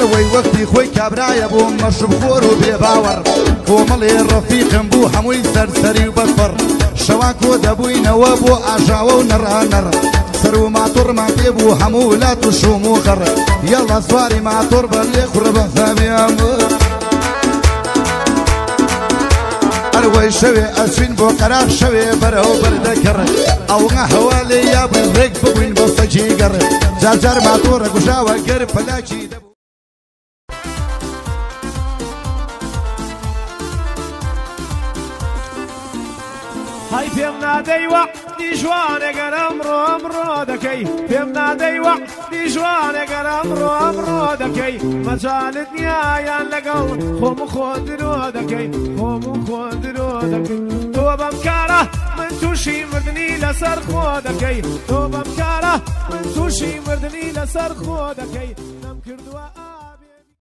هەروەی وەختی خۆی کابرایە بۆ مەشب خۆر و بێباوەڕ کۆمەڵێ ڕەفیقم بوو هەمووی سەرسەری و بەفەر شەوان کۆ دەبووینەوە بۆ ئاژاوە و نەڕانەر سەر و ماتۆڕمان پێ بوو هەموو لات و شوم و غەڕ یەڵە سواری ماتۆر بە لێ خوڕە بە زەمیان هەروەی شەوێ ئەچین بۆ قەرار شەوێ بەرەوە بەردەکەڕ ئەوغا هەوا لێ یا بن ڕێک ببووین بۆ سەجی گەڕ جارجار ماتۆڕە گوژاوە گەر پەلاکی دەبوو هەی پێم نادەیوە دیژوانێگەر ئەمڕۆ ئەمڕۆ دەکەی پێم نادەیوە دیژوانێگەر ئەمڕۆ ئەمڕۆ دەکەی مەجالت نیایان لەگەڵ خۆم و خۆ درۆ دەکەی خۆم و خۆ درۆ دەکەی تۆ بەم کارە من تووشی مردنی لەسەر خۆ دەکەی تۆ بەم کارە من تووشی مردنی لەسەر خۆ دەکەی نەم کردووە